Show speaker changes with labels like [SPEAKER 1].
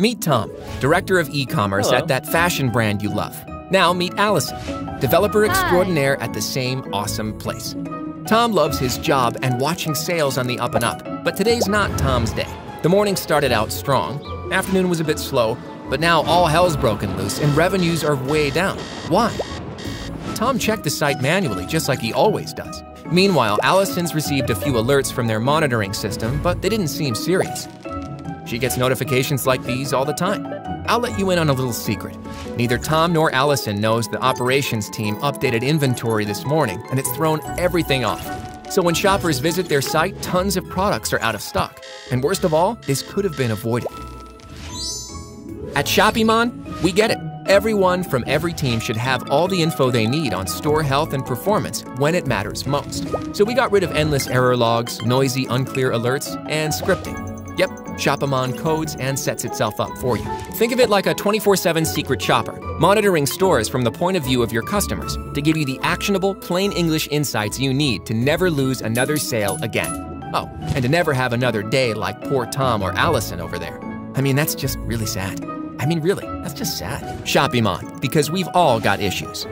[SPEAKER 1] Meet Tom, director of e-commerce
[SPEAKER 2] Hello.
[SPEAKER 1] at that fashion brand you love. Now meet Allison, developer extraordinaire at the same awesome place. Tom loves his job and watching sales on the up and up, but today's not Tom's day. The morning started out strong, afternoon was a bit slow, but now all hell's broken loose and revenues are way down. Why? Tom checked the site manually, just like he always does. Meanwhile, Allison's received a few alerts from their monitoring system, but they didn't seem serious. She gets notifications like these all the time. I'll let you in on a little secret. Neither Tom nor Allison knows the operations team updated inventory this morning, and it's thrown everything off. So when shoppers visit their site, tons of products are out of stock. And worst of all, this could have been avoided. At Shopimon, we get it. Everyone from every team should have all the info they need on store health and performance when it matters most. So we got rid of endless error logs, noisy, unclear alerts, and scripting. Yep, Shopimon codes and sets itself up for you. Think of it like a 24 7 secret shopper, monitoring stores from the point of view of your customers to give you the actionable, plain English insights you need to never lose another sale again. Oh, and to never have another day like poor Tom or Allison over there. I mean, that's just really sad. I mean, really, that's just sad. Shopimon, because we've all got issues.